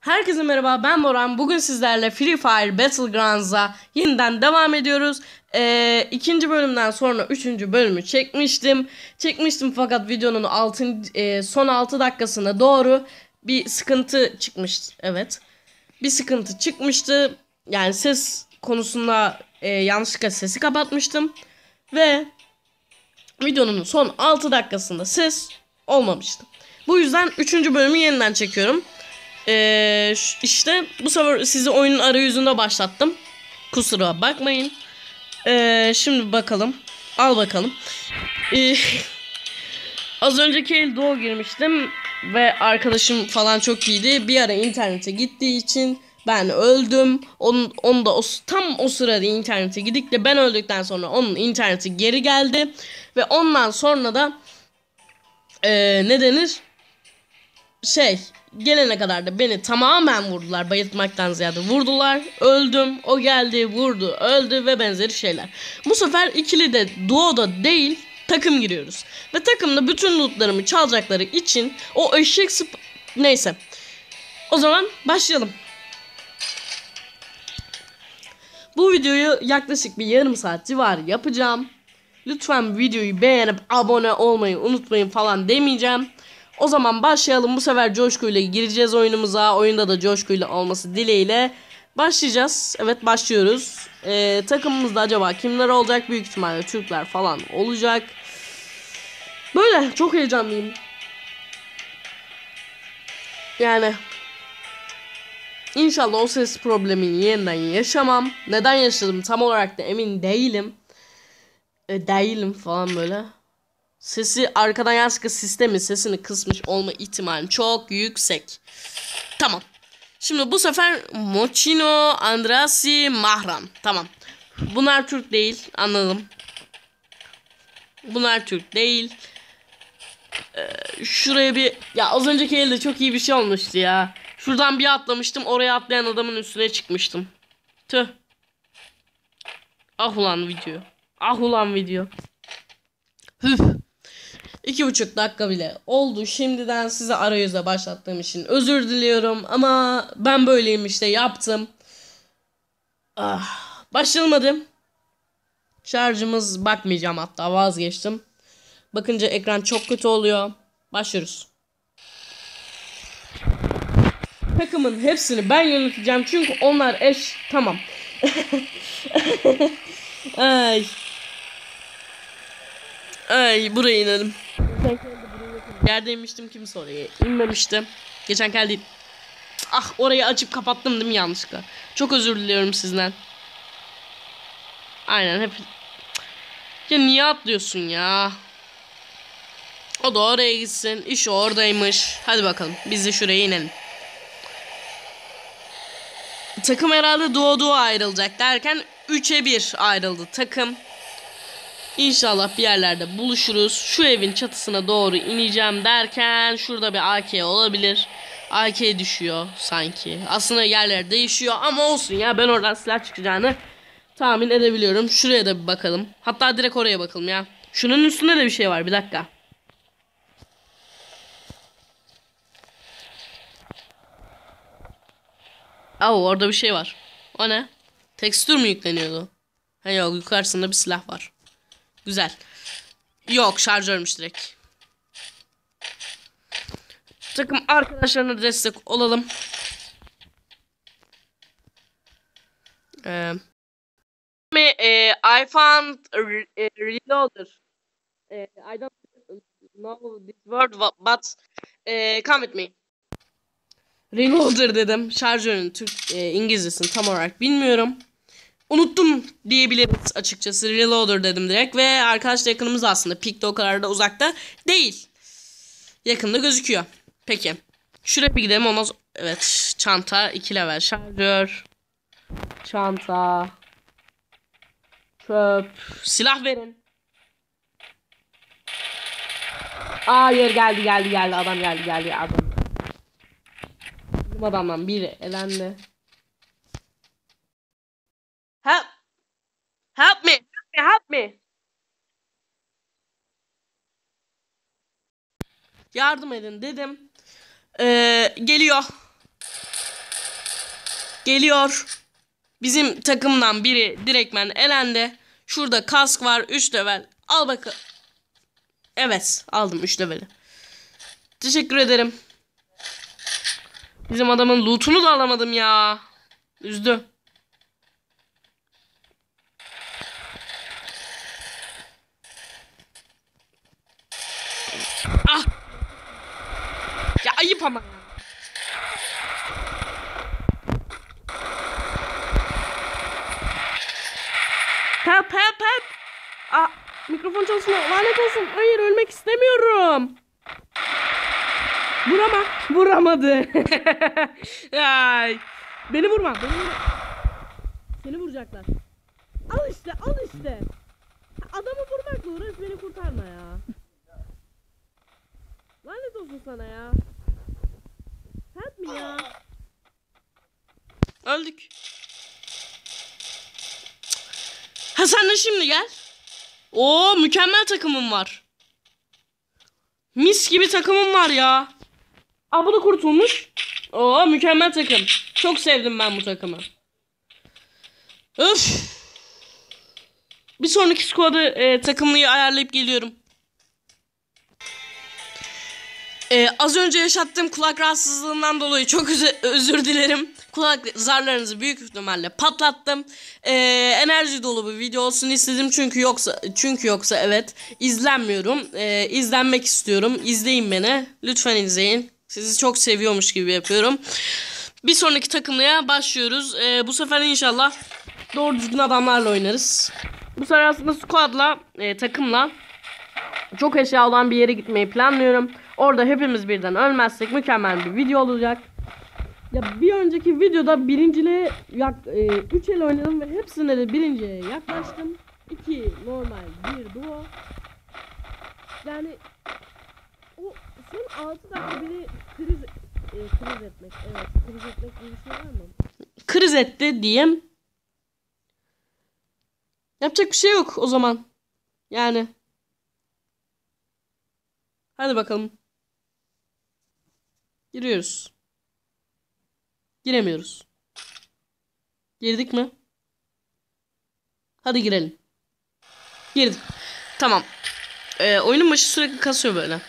Herkese merhaba ben Boran. Bugün sizlerle Free Fire Battlegrounds'a yeniden devam ediyoruz. Ee, ikinci bölümden sonra üçüncü bölümü çekmiştim. Çekmiştim fakat videonun altın, e, son 6 dakikasına doğru bir sıkıntı çıkmıştı. Evet. Bir sıkıntı çıkmıştı. Yani ses konusunda e, yanlışlıkla sesi kapatmıştım. Ve videonun son 6 dakikasında ses olmamıştı. Bu yüzden 3. bölümü yeniden çekiyorum. Ee, işte bu sefer sizi oyunun arayüzünde başlattım. Kusura bakmayın. Ee, şimdi bakalım. Al bakalım. Ee, az önceki el Doğu girmiştim. Ve arkadaşım falan çok iyiydi. Bir ara internete gittiği için ben öldüm. Onun, onu da o, tam o sırada internete gidik de ben öldükten sonra onun interneti geri geldi. Ve ondan sonra da ee, ne denir? Şey gelene kadar da beni tamamen vurdular. Bayıltmaktan ziyade vurdular. Öldüm. O geldi vurdu. Öldü ve benzeri şeyler. Bu sefer ikili de duoda değil takım giriyoruz. Ve takımda bütün lootlarımı çalacakları için o eşek sp... Neyse. O zaman başlayalım. Bu videoyu yaklaşık bir yarım saat civarı yapacağım. Lütfen videoyu beğenip abone olmayı unutmayın falan demeyeceğim. O zaman başlayalım. Bu sefer coşkuyla gireceğiz oyunumuza. Oyunda da coşkuyla olması dileğiyle başlayacağız. Evet başlıyoruz. Ee, takımımızda acaba kimler olacak? Büyük ihtimalle Türkler falan olacak. Böyle çok heyecanlıyım. Yani İnşallah o ses problemini yeniden yaşamam. Neden yaşadım tam olarak da emin değilim. E, değilim falan böyle. Sesi arkadan yanlışlıkla sistemi sesini kısmış olma ihtimali çok yüksek. Tamam. Şimdi bu sefer Mochino, Andrasi, Mahran. Tamam. Bunlar Türk değil. Anladım. Bunlar Türk değil. Ee, şuraya bir... Ya az önceki elde çok iyi bir şey olmuştu ya. Şuradan bir atlamıştım. Oraya atlayan adamın üstüne çıkmıştım. Tüh. Ah ulan video. Ah ulan video. Hüf. İki buçuk dakika bile oldu. Şimdiden size arayüze başlattığım için özür diliyorum. Ama ben böyleyim işte yaptım. Ah, başlamadı. Şarjımız bakmayacağım hatta vazgeçtim. Bakınca ekran çok kötü oluyor. Başlıyoruz. Takımın hepsini ben yöneteceğim çünkü onlar eş tamam. Ay. Ay buraya inelim. Yerdeymiştim kimse oraya inmemişti. Geçen geldi. Ah orayı açıp kapattım değil mi yanlışlıkla? Çok özür diliyorum sizden. Aynen hep. Ya niye atlıyorsun ya? O da oraya gitsin. İş oradaymış. Hadi bakalım. Biz de şuraya inelim. Takım herhalde doğu ayrılacak derken 3'e 1 ayrıldı takım. İnşallah bir yerlerde buluşuruz. Şu evin çatısına doğru ineceğim derken şurada bir AK olabilir. AK düşüyor sanki. Aslında yerler değişiyor ama olsun ya ben oradan silah çıkacağını tahmin edebiliyorum. Şuraya da bir bakalım. Hatta direkt oraya bakalım ya. Şunun üstünde de bir şey var bir dakika. Aa orada bir şey var. O ne? Tekstür mü yükleniyordu? Ha yok yukarısında bir silah var. Güzel. Yok şarjörmüş direkt. Takım arkadaşlarına destek olalım. Ee, e, I found a reloader. Uh, I don't know this word but uh, come with me. Reloader dedim. Şarjörün Türk e, İngilizcesini tam olarak bilmiyorum. Unuttum diyebiliriz açıkçası. Reloader dedim direkt ve arkadaş da yakınımız aslında. Peak de o kadar da uzakta değil. Yakında gözüküyor. Peki. Şuraya bir gidelim ondan sonra... Evet. Çanta. 2 level şarjör. Çanta. Çöp. Silah verin. Hayır geldi geldi geldi adam geldi geldi adam. Adamdan biri elendi. Help! Help me! Help me! Help me! Yardım edin dedim. Ee, geliyor. Geliyor. Bizim takımdan biri direktmen elendi. Şurada kask var 3 level. Al bakalım. Evet aldım 3 leveli. Teşekkür ederim. Bizim adamın lootunu da alamadım ya. Üzdü. Ah. Ya ayıp ama. Help help help. Aa, mikrofon çalışmıyor. Lanet olsun. Hayır ölmek istemiyorum. Vurama. Vuramadı. Ay. Beni vurma. Beni vurma. Seni vuracaklar. Al işte al işte. Adamı vurmakla uğraş beni kurtarma ya. Lanet olsun sana ya. Help me ya. Öldük. Ha sen de şimdi gel. Oo mükemmel takımım var. Mis gibi takımım var ya. Aa bu da kurtulmuş. Oo mükemmel takım. Çok sevdim ben bu takımı. Öf. Bir sonraki squad'ı e, takımlıyı ayarlayıp geliyorum. Ee, az önce yaşattığım kulak rahatsızlığından dolayı çok özü- özür dilerim. Kulak zarlarınızı büyük ihtimalle patlattım. Ee, enerji dolu bir video olsun istedim çünkü yoksa çünkü yoksa evet izlenmiyorum. Ee, izlenmek istiyorum. İzleyin beni. Lütfen izleyin. Sizi çok seviyormuş gibi yapıyorum. Bir sonraki takımlıya başlıyoruz. Ee, bu sefer inşallah doğru düzgün adamlarla oynarız. Bu sefer aslında squadla, e, takımla çok eşya olan bir yere gitmeyi planlıyorum. Orada hepimiz birden ölmezsek mükemmel bir video olacak. Ya bir önceki videoda birinciliğe yak, 3 el oynadım ve hepsinde de birinciye yaklaştım. 2 normal, 1 duo. Yani o son 6 dakika beni kriz e, kriz etmek. Evet, kriz etmek gibi bir şey var mı? Kriz etti diyeyim. Yapacak bir şey yok o zaman. Yani. Hadi bakalım. Giriyoruz. Giremiyoruz. Girdik mi? Hadi girelim. Girdik. Tamam. Ee, oyunun başı sürekli kasıyor böyle.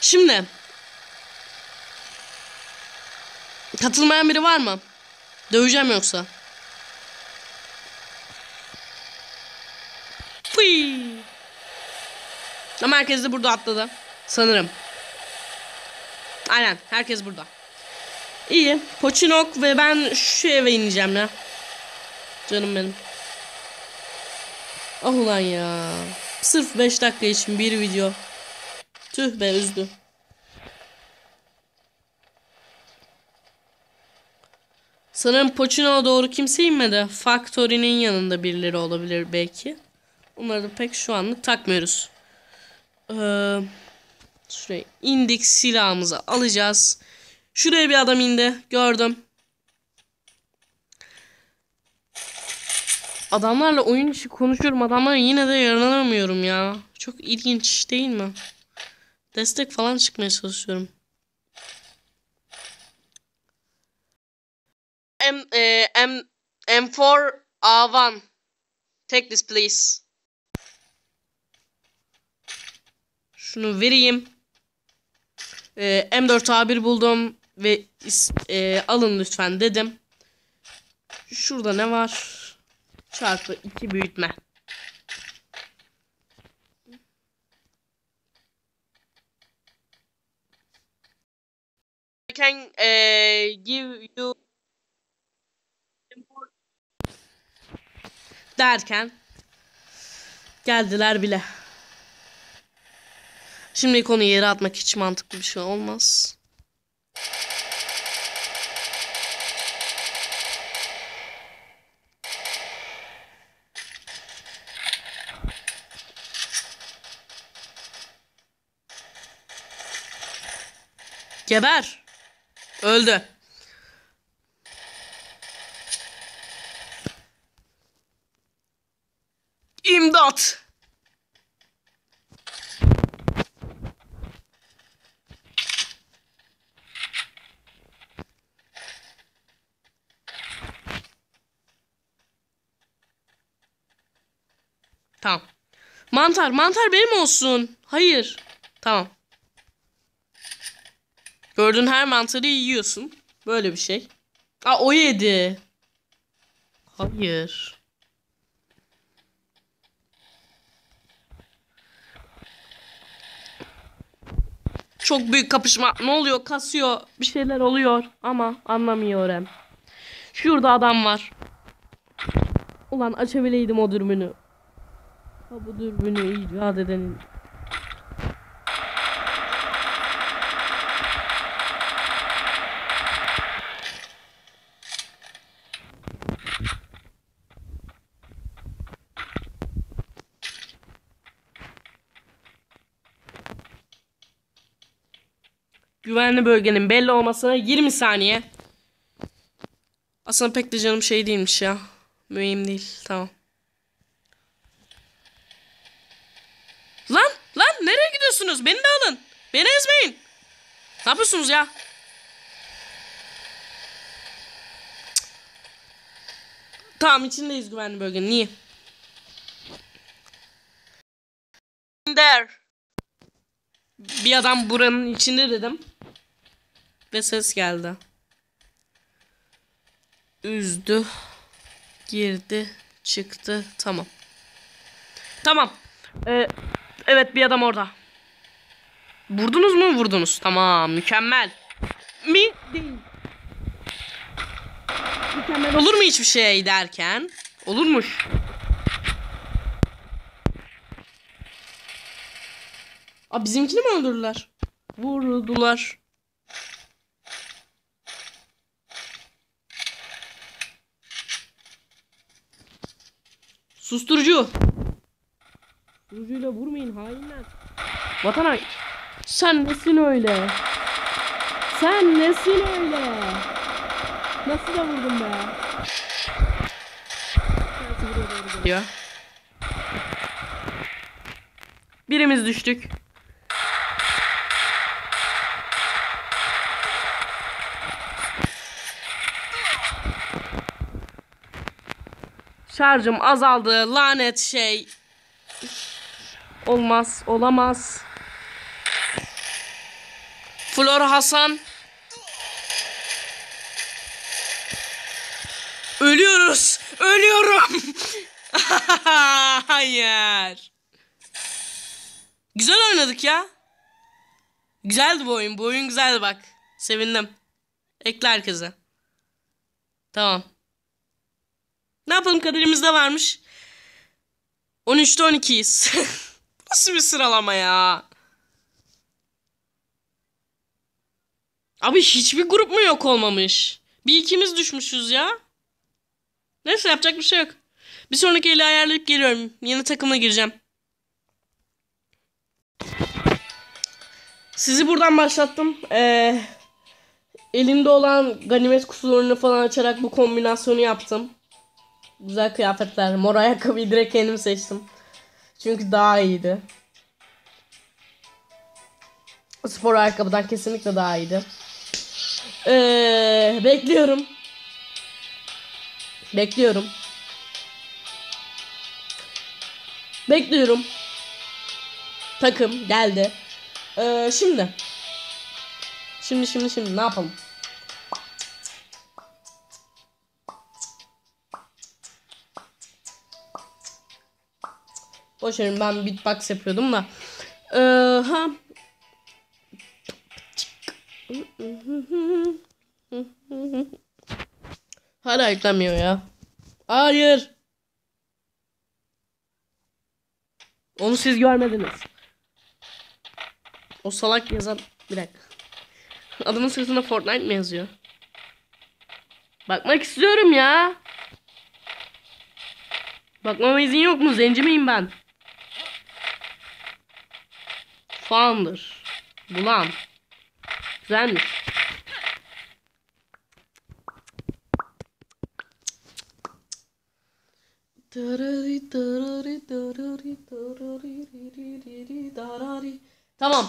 Şimdi. Katılmayan biri var mı? Döveceğim yoksa. Fıy. Ama herkes de burada atladı. Sanırım. Aynen. Herkes burada. İyi. Poçinok ve ben şu eve ineceğim ya. Canım benim. Ah ulan ya. Sırf 5 dakika için bir video. Tüh be üzdü. Sanırım Poçino'ya doğru kimse inmedi. Factory'nin yanında birileri olabilir belki. Onları da pek şu anlık takmıyoruz. Ee, şuraya indik silahımızı alacağız. Şuraya bir adam indi. Gördüm. Adamlarla oyun içi konuşuyorum. Adamlara yine de yaranamıyorum ya. Çok ilginç değil mi? Destek falan çıkmaya çalışıyorum. M, e, M, M4 A1 Take this please. Şunu vereyim. Ee, M4 A1 buldum ve e, alın lütfen dedim. Şurada ne var? Çarpı 2 büyütme. I can eh, give you derken geldiler bile. Şimdi konuyu yere atmak hiç mantıklı bir şey olmaz. Geber. Öldü. İmdat. Tamam. Mantar, mantar benim olsun. Hayır. Tamam. Gördüğün her mantarı yiyorsun. Böyle bir şey. Aa o yedi. Hayır. Çok büyük kapışma. Ne oluyor? Kasıyor. Bir şeyler oluyor. Ama anlamıyorum. Şurada adam var. Ulan açabileydim o dürbünü. Ha bu dürbünü icat edenin. Güvenli bölgenin belli olmasına 20 saniye. Aslında pek de canım şey değilmiş ya. Mühim değil. Tamam. Lan lan nereye gidiyorsunuz? Beni de alın. Beni ezmeyin. Ne yapıyorsunuz ya? Cık. Tamam içindeyiz güvenli bölgenin. İyi. Der. Bir adam buranın içinde dedim. Ve ses geldi. Üzdü. Girdi. Çıktı. Tamam. Tamam. Ee, evet bir adam orada. Vurdunuz mu? Vurdunuz. Tamam. Mükemmel. Mi? Değil. Mükemmel olur mu hiçbir şey derken? Olurmuş. Aa bizimkini mi öldürdüler? Vurdular. Susturucu. Susturucuyla vurmayın hainler. Vatan hain. Sen nesin öyle? Sen nesin öyle? Nasıl da vurdun be? Geliyor. Birimiz düştük. Şarjım azaldı. Lanet şey. Olmaz. Olamaz. Flor Hasan. Ölüyoruz. Ölüyorum. Hayır. Güzel oynadık ya. Güzeldi bu oyun. Bu oyun güzeldi bak. Sevindim. Ekle herkese. Tamam. Ne yapalım kaderimizde varmış. 13'te 12'yiz. Nasıl bir sıralama ya? Abi hiçbir grup mu yok olmamış? Bir ikimiz düşmüşüz ya. Neyse yapacak bir şey yok. Bir sonraki eli ayarlayıp geliyorum. Yeni takımla gireceğim. Sizi buradan başlattım. Ee, elimde olan ganimet kutularını falan açarak bu kombinasyonu yaptım. Güzel kıyafetler. Mor ayakkabıyı direkt kendim seçtim. Çünkü daha iyiydi. Spor ayakkabıdan kesinlikle daha iyiydi. Ee, bekliyorum. Bekliyorum. Bekliyorum. Takım geldi. Ee, şimdi. Şimdi şimdi şimdi ne yapalım? Boş verin ben beatbox yapıyordum da. Ee, ha. Hala yüklenmiyor ya. Hayır. Onu siz görmediniz. O salak yazan bir dakika. Adamın sırtında Fortnite mi yazıyor? Bakmak istiyorum ya. Bakmama izin yok mu? Zenci miyim ben? Founder. Bulan. Güzelmiş. Tamam.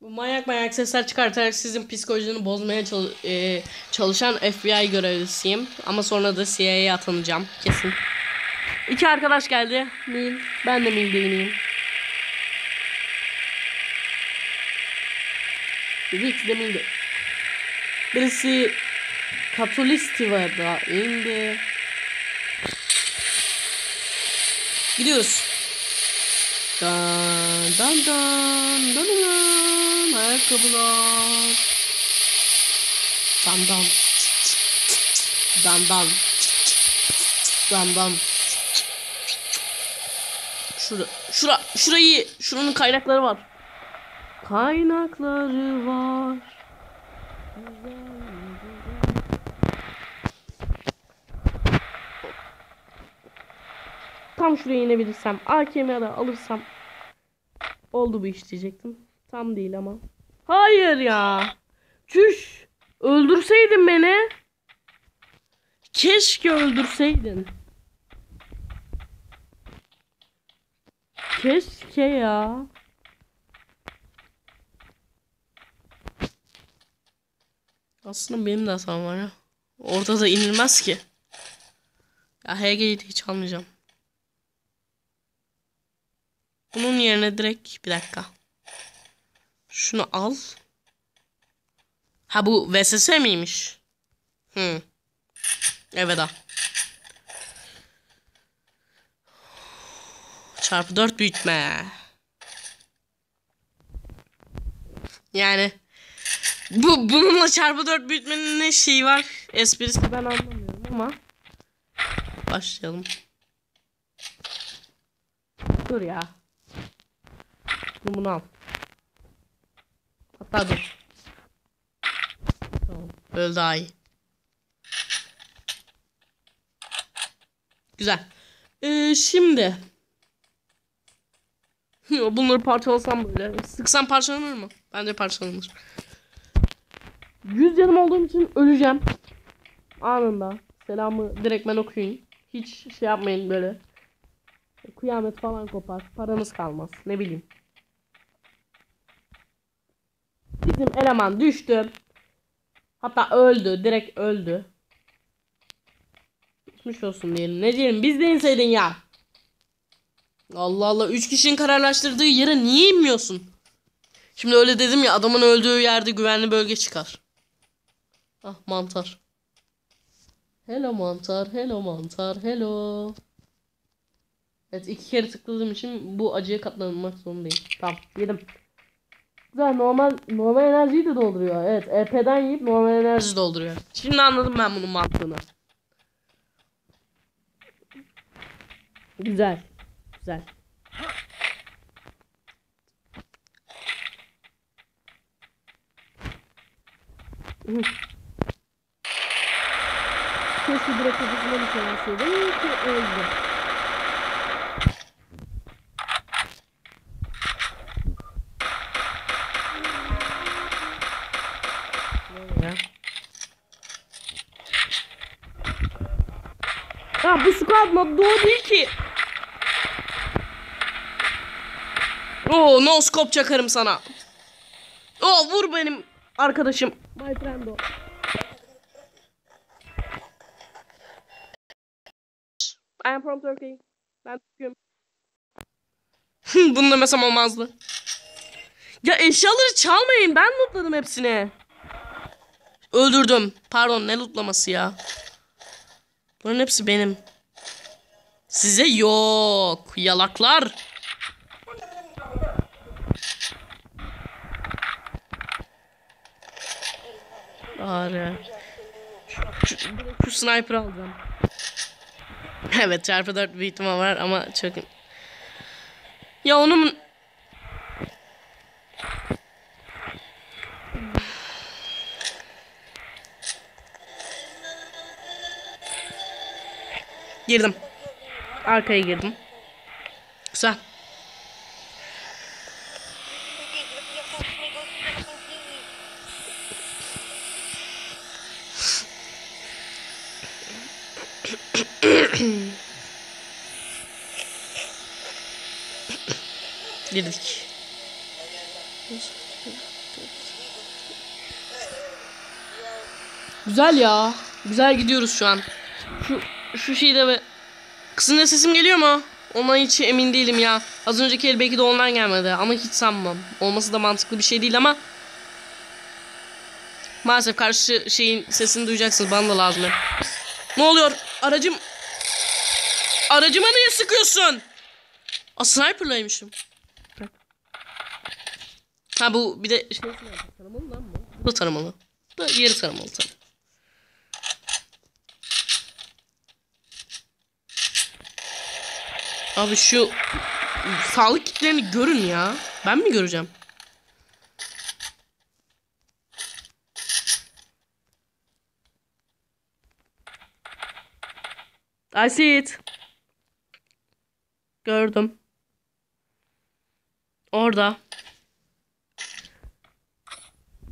Bu manyak manyak sesler çıkartarak sizin psikolojini bozmaya e, çalışan FBI görevlisiyim. Ama sonra da CIA'ye atanacağım kesin. İki arkadaş geldi. Mil. Ben de Mil değilim. Rick de Mil'de. Birisi Katolistiva'da indi. Gidiyoruz. Dan dan dan dan dan ayakkabılar. Dan dan. Dan dan. Dan dan. Şura, şura, şurayı, şuranın kaynakları var. Kaynakları var. Tam şuraya inebilirsem, AKM'ye de alırsam oldu bu iş diyecektim. Tam değil ama. Hayır ya. Çüş. Öldürseydin beni. Keşke öldürseydin. Keşke ya. Aslında benim de hatam var ya. Ortada inilmez ki. Ya HG'yi de hiç almayacağım. Bunun yerine direkt bir dakika. Şunu al. Ha bu VSS miymiş? Hı. Evet ha. Çarpı 4 büyütme. Yani bu bununla çarpı 4 büyütmenin ne şeyi var? Esprisi ben anlamıyorum ama başlayalım. Dur ya. Bunu, bunu al. Hatta dur. Tamam. Böyle daha iyi. Güzel. Ee, şimdi. Bunları parçalasam böyle. Sıksam parçalanır mı? Bence parçalanır. 100 canım olduğum için öleceğim. Anında. Selamı direkt ben okuyun. Hiç şey yapmayın böyle. Kıyamet falan kopar. Paramız kalmaz. Ne bileyim. Bizim eleman düştü. Hatta öldü. Direkt öldü. Geçmiş olsun diyelim. Ne diyelim biz de inseydin ya. Allah Allah. Üç kişinin kararlaştırdığı yere niye inmiyorsun? Şimdi öyle dedim ya adamın öldüğü yerde güvenli bölge çıkar. Ah mantar. Hello mantar. Hello mantar. Hello. Evet iki kere tıkladığım için bu acıya katlanmak zorundayım. Tamam yedim. Güzel normal normal enerjiyi de dolduruyor. Evet EP'den yiyip normal enerji dolduruyor. Şimdi anladım ben bunun mantığını. Güzel. Güzel. Keşke direkt kafasına bir şey verseydim ki öldü. Ya bu squad mod doğru değil ki. Oo no scope çakarım sana. Oo vur benim arkadaşım. My friend o. I am from Turkey. Ben Türk'üm. Bunu demesem olmazdı. Ya eşyaları çalmayın. Ben lootladım hepsini. Öldürdüm. Pardon ne lootlaması ya. Bunların hepsi benim. Size yok. Yalaklar. Ağrı. Şu, şu, sniper alacağım. Evet çarpı 4 bir ihtimal var ama çok... Ya onun... Girdim. Arkaya girdim. Güzel. Girdik. Güzel ya. Güzel gidiyoruz şu an. Şu şu şeyde ve kızın sesim geliyor mu? Ona hiç emin değilim ya. Az önceki el belki de ondan gelmedi ama hiç sanmam. Olması da mantıklı bir şey değil ama maalesef karşı şeyin sesini duyacaksınız. Bana da lazım. Ne oluyor? Aracım Aracıma niye sıkıyorsun? A sniper'laymışım. Ha bu bir de şey taramalı lan bu. Bu da taramalı. Bu da yeri taramalı tabii. Abi şu sağlık kitlerini görün ya. Ben mi göreceğim? I see it. Gördüm. Orada.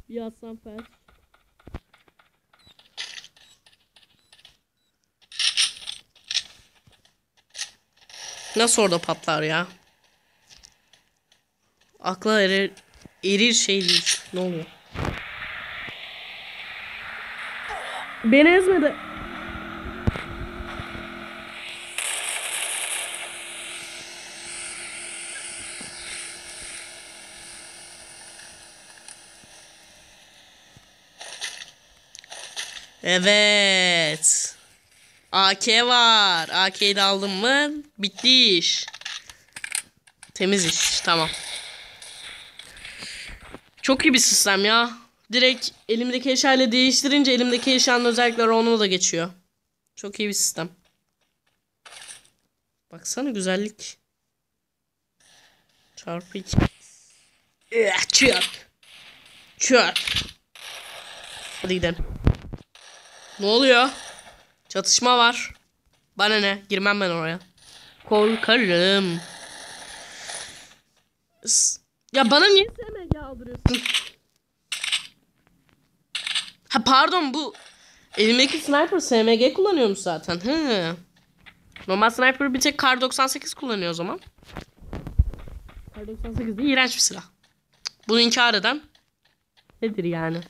Bir atsam fel. Nasıl orada patlar ya? Akla erir, erir şey değil. Ne oluyor? Beni ezmedi. Evet. AK var. AK'yi de aldım mı? Bitti iş. Temiz iş. Tamam. Çok iyi bir sistem ya. Direkt elimdeki eşyayla değiştirince elimdeki eşyanın özellikleri ona da geçiyor. Çok iyi bir sistem. Baksana güzellik. Çarpı iki. Eh, Çöp. Çöp. Hadi gidelim. Ne oluyor? Çatışma var. Bana ne? Girmem ben oraya. Korkarım. Ya bana niye SMG aldırıyorsun? Ha pardon bu elimdeki sniper SMG kullanıyormuş zaten. Hı. Normal sniper bir tek Kar 98 kullanıyor o zaman. Kar 98 de iğrenç bir silah. Bunu inkar eden nedir yani?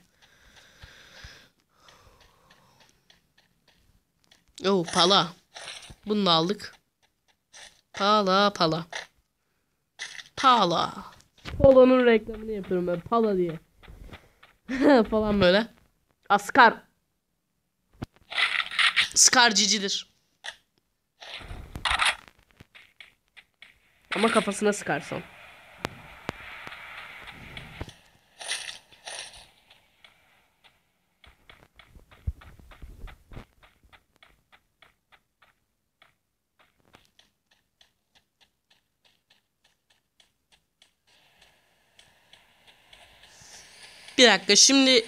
Oo pala. Bunu da aldık. Pala pala. Pala. Polo'nun reklamını yapıyorum ben pala diye. Falan böyle. Askar. Skar cicidir. Ama kafasına sıkarsan. Bir dakika şimdi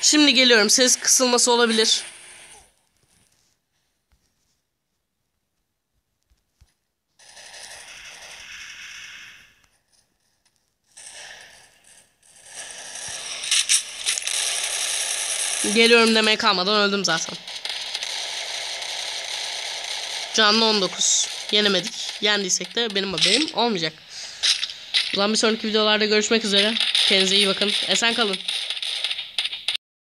Şimdi geliyorum. Ses kısılması olabilir. Geliyorum demeye kalmadan öldüm zaten. Canlı 19. Yenemedik. Yendiysek de benim haberim olmayacak. Zaman bir sonraki videolarda görüşmek üzere. Kendinize iyi bakın. Esen kalın.